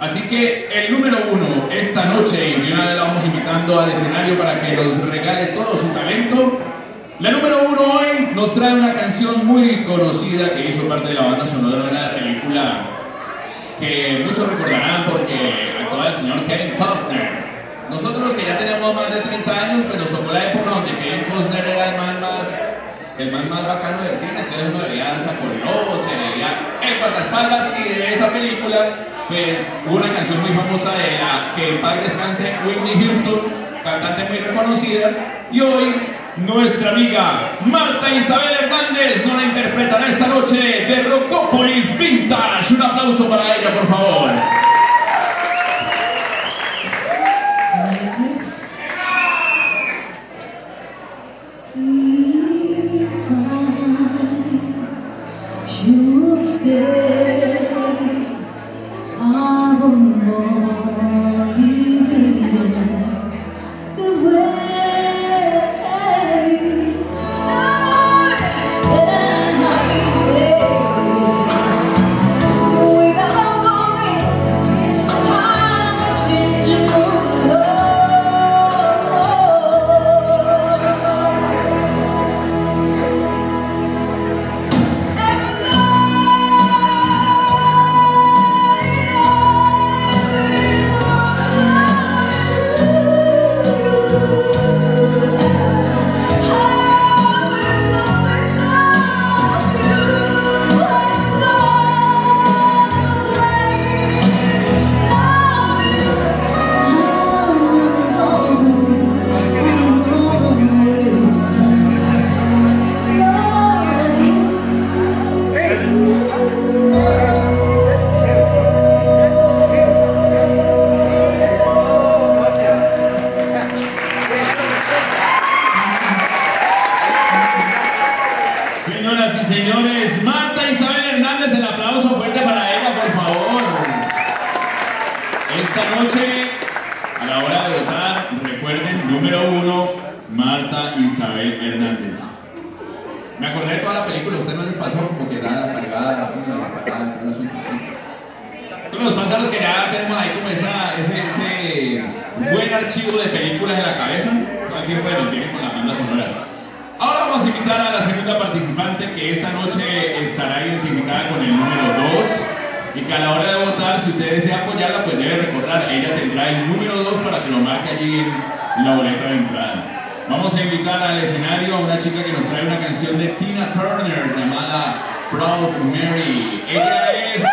Así que el número uno esta noche, y de una vez la vamos invitando al escenario para que nos regale todo su talento. La número uno hoy nos trae una canción muy conocida que hizo parte de la banda sonora de la película que muchos recordarán porque actuaba el señor Kevin Costner. Nosotros que ya tenemos más de 30 años, pues nos tocó la época donde Kevin Costner era el man más, el man más bacano del cine, entonces uno veía danza con lobos, se veía el guardaespaldas y de esa película pues una canción muy famosa de la que en paz descanse Whitney Houston, cantante muy reconocida, y hoy nuestra amiga Marta Isabel Hernández nos la interpretará esta noche de Rockopolis Vintage. Un aplauso para ella, por favor. Esta noche, a la hora de votar, recuerden, número uno, Marta Isabel Hernández. Me acordé de toda la película, ¿a usted no les pasó? Como que da la cargada, la la asunto. Pero nos pasa a los que ya tenemos ahí como ese, buen archivo de películas en la cabeza, tiempo nos viene con las bandas sonoras. Ahora vamos a invitar a la segunda participante que esta noche estará identificada con el número 2 y que a la hora de votar, si usted desea apoyarla, pues debe recordar, ella tendrá el número 2 para que lo marque allí en la boleta de entrada. Vamos a invitar al escenario a una chica que nos trae una canción de Tina Turner llamada Proud Mary. Ella es